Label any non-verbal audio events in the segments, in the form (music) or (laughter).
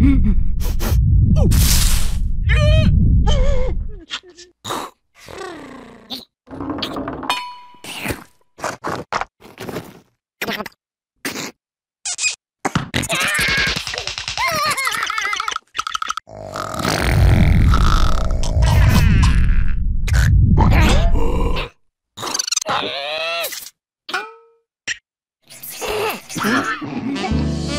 Mm-hmm. Stop.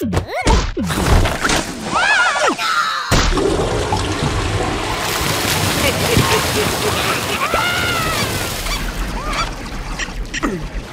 Ah! (laughs) (laughs)